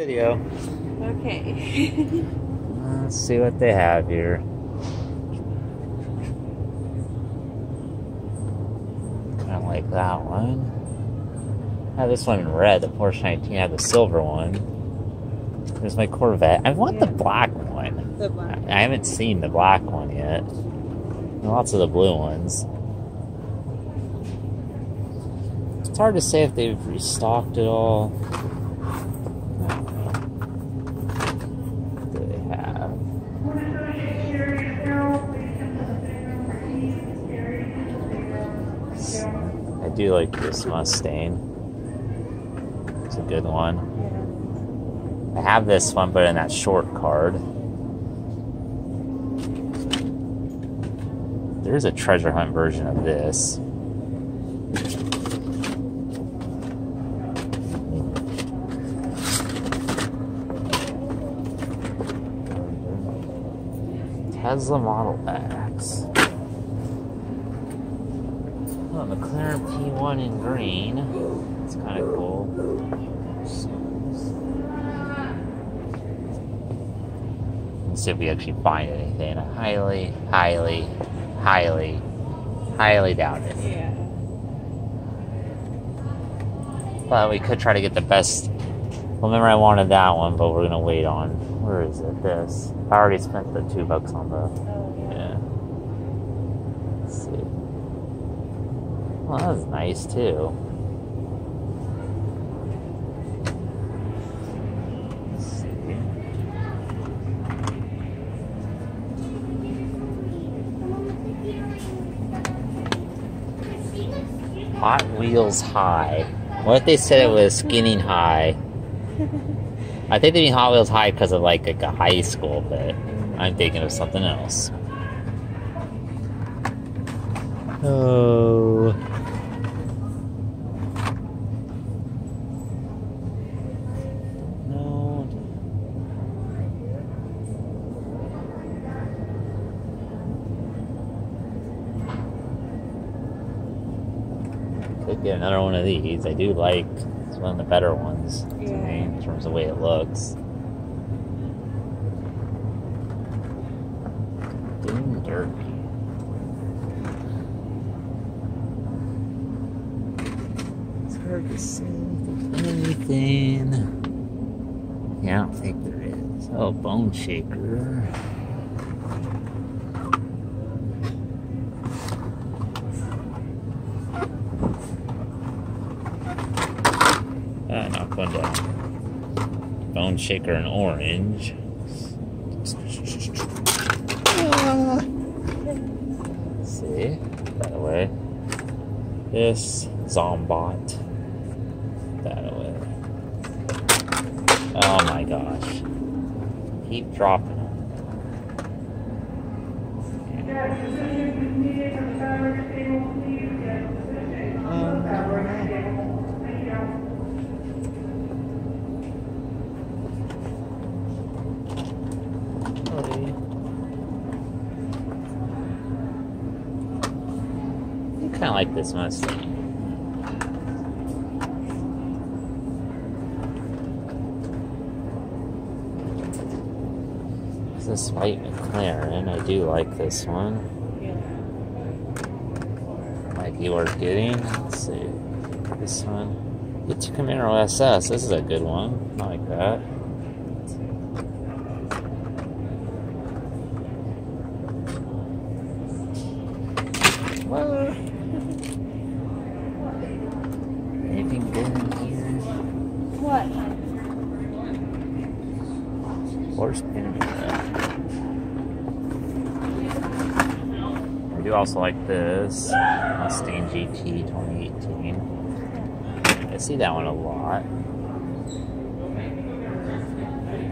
Video. Okay. Let's see what they have here. Kind of like that one. I have this one in red. The Porsche 19 I have the silver one. There's my Corvette. I want the black one. the black. I haven't seen the black one yet. Lots of the blue ones. It's hard to say if they've restocked it all. Like this Mustang. It's a good one. I have this one, but in that short card. There's a treasure hunt version of this. Tesla Model X. Oh, McLaren P1 in green. It's kind of cool. Let's see if we actually find anything. I highly, highly, highly, highly doubt it. Yeah. But we could try to get the best. Remember I wanted that one, but we're gonna wait on. Where is it? This. I already spent the two bucks on the. Oh yeah. Yeah. Let's see. Well, that was nice too. Hot Wheels High. What if they said it was Skinning High? I think they mean Hot Wheels High because of like, like a high school, but I'm thinking of something else. Oh. No. Could get another one of these. I do like it's one of the better ones to Yeah. me in terms of the way it looks. Doom Derby. It's hard to see anything. Yeah, I don't think there is. Oh, Bone Shaker. Ah, knock one down. Bone Shaker and orange. See, that way. This Zombot. That away. Oh my gosh. Keep dropping them. I kind of like this. This white McLaren, I do like this one. Might be worth getting. Let's see. This one. It's your Camaro SS. This is a good one. I like that. What? Anything good in here? What? Horse pin. I do also like this Mustang GT 2018. I see that one a lot.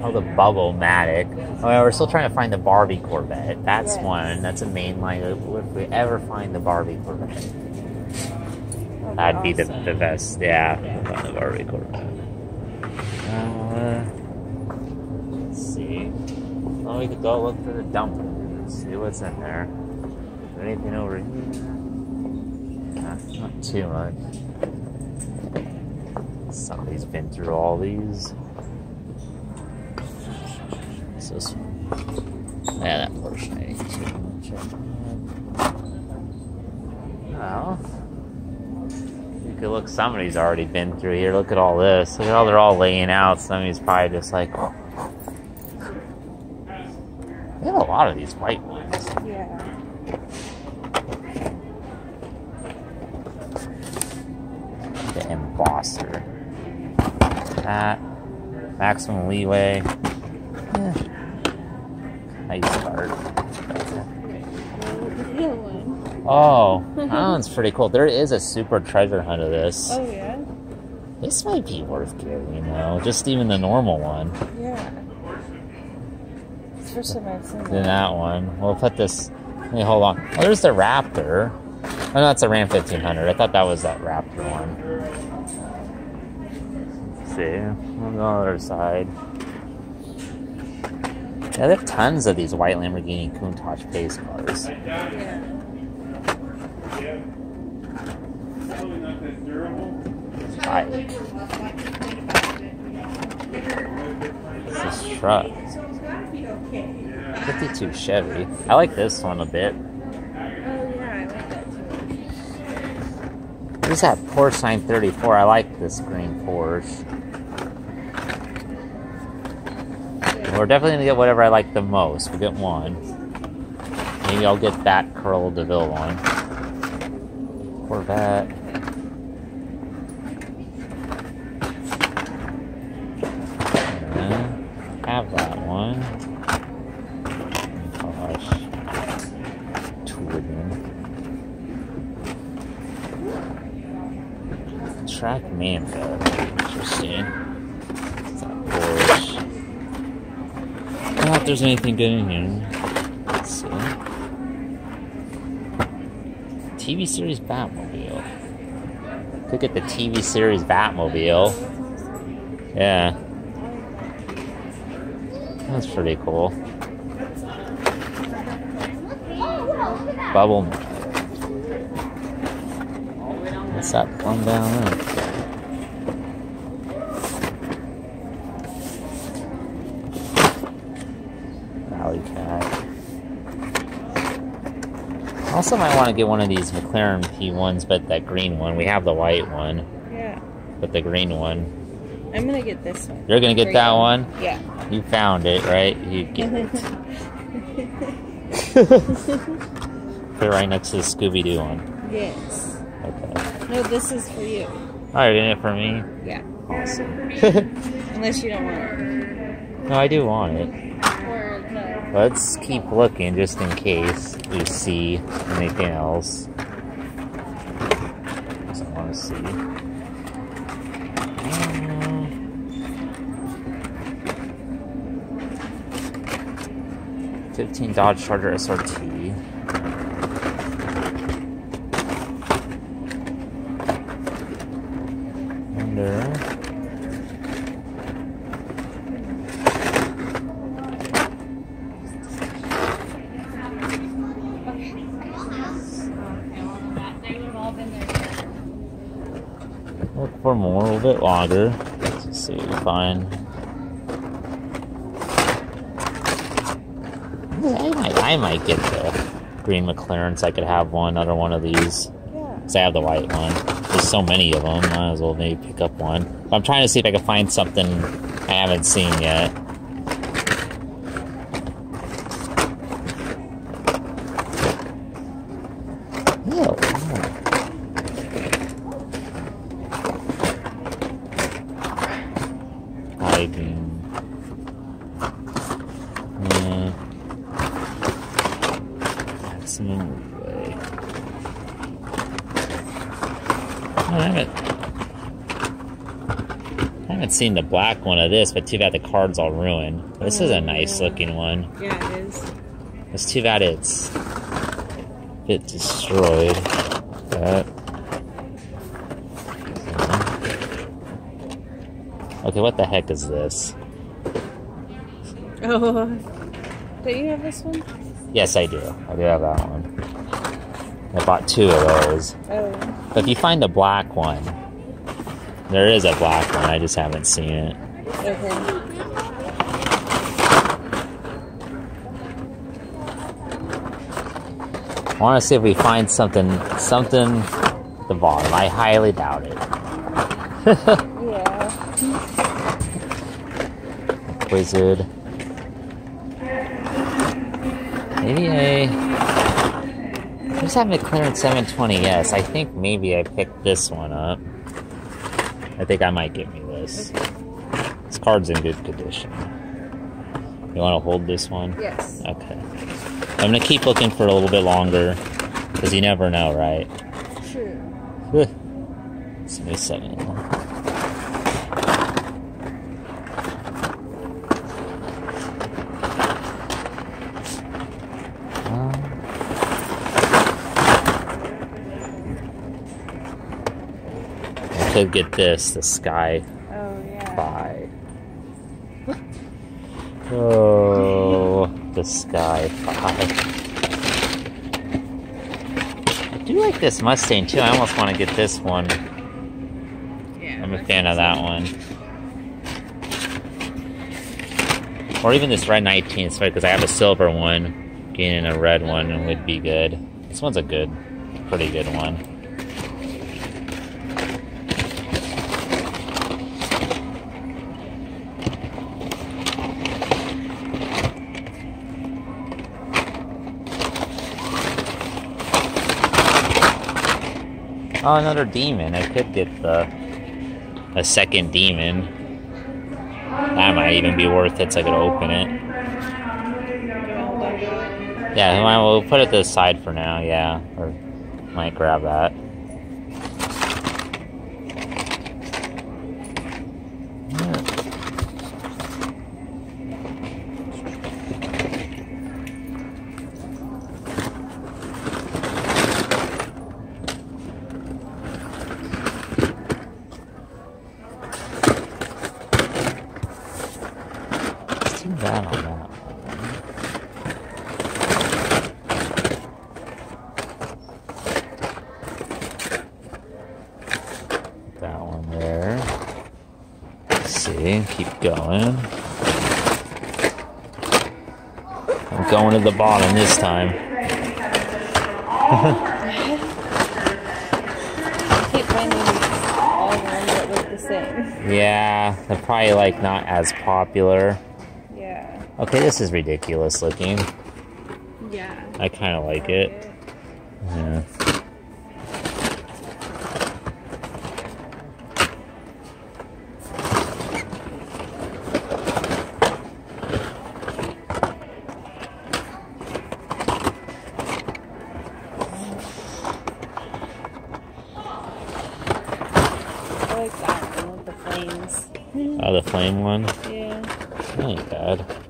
Oh, the Bubble Matic. Oh, yeah, we're still trying to find the Barbie Corvette. That's Yes. one. That's a main line. If we ever find the Barbie Corvette, Oh, that'd be the, awesome. the best. Yeah, find the Barbie Corvette. Uh, let's see. Well, we could go look for the dump. See what's in there. Anything over here? Nah, not too much. Somebody's been through all these. What's this one? Yeah, that 92. Check that out. Well, you could look. Somebody's already been through here. Look at all this. Look at how they're all laying out. Somebody's probably just like. They have a lot of these white ones. Yeah. The embosser. That. Maximum leeway. Eh. Nice card. The other one. Oh, that one's pretty cool. There is a super treasure hunt of this. Oh yeah. This might be worth getting, you know, just even the normal one. Yeah. It's the first time I've seen that. that one. We'll put this. Wait, hold on. Oh, there's the Raptor. Oh, no, that's a Ram 1500. I thought that was that Raptor one. Let's see, on the other side. Yeah, they have tons of these white Lamborghini Countach pace cars. Yeah. I, this is truck. 52 Chevy. I like this one a bit. Oh yeah, I like that too. There's that Porsche 934. I like this green Porsche. We're definitely gonna get whatever I like the most. We'll get one. Maybe I'll get that Curl DeVille one. Corvette. There's anything good in here. Let's see. TV series Batmobile. Look at the TV series Batmobile. Yeah. That's pretty cool. Bubble. What's that one down there? Also, might want to get one of these McLaren P1s, but that green one. We have the white one, Yeah. but the green one. I'm gonna get this one. You're gonna get that one. Yeah. You found it, right? You get it. Put it right next to the Scooby Doo one. yes. Okay. No, this is for you. Oh, you're it for me? Yeah. Awesome. Unless you don't want it. no, I do want it. Let's keep looking just in case we see anything else. I want to see. Fifteen Dodge Charger SRT. Wonder. They would have all been there. Look for more, a little bit longer. Let's see what we find. I might, I might get the green McLaren so I could have one, another one of these. Yeah. Because I have the white one. There's so many of them, might as well maybe pick up one. But I'm trying to see if I can find something I haven't seen yet. Oh, wow. Hiding. Uh, maximum leeway. I haven't. I haven't seen the black one of this, but too bad the card's all ruined. This is a nice looking one. Yeah, it is. It's too bad it's a bit destroyed. That. Okay, what the heck is this? Oh, do you have this one? Yes, I do. I do have that one. I bought two of those. Oh. But if you find a black one, there is a black one. I just haven't seen it. Okay. I want to see if we find something, something, the bottom. I highly doubt it. Wizard. Maybe I... just happened to clearance 720? Yes, I think maybe I picked this one up. I think I might get me this. This card's in good condition. You want to hold this one? Yes. Okay. I'm going to keep looking for a little bit longer. Because you never know, right? True. It's new 7 also get this, the sky oh, yeah. Oh, the sky fi. I do like this Mustang too. I almost want to get this one. Yeah, I'm a fan of that one. Or even this red 19 Sorry, because I have a silver one. Getting a red one would be good. This one's a good, pretty good one. Oh, another demon. I could get the a second demon. That might even be worth it so I could open it. Yeah, well, put it to the side for now, yeah. Or might grab that. Do that on that. That one there. Let's see, keep going. I'm going to the bottom this time. Yeah, they're probably like not as popular. Yeah. Okay, this is ridiculous looking. Yeah. I kind of like it. Yeah. I like that one with the flames. Oh, the flame one? Yeah. That ain't bad.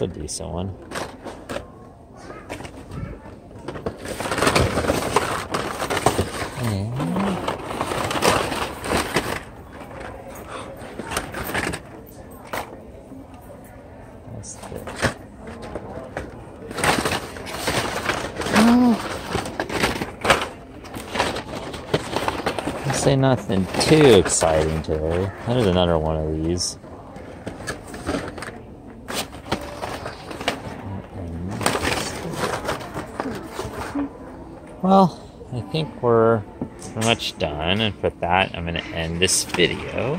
It's a decent one. Mm. That's good. I'll say nothing too exciting today. There's another one of these. Well, I think we're pretty much done, and for that, I'm going to end this video.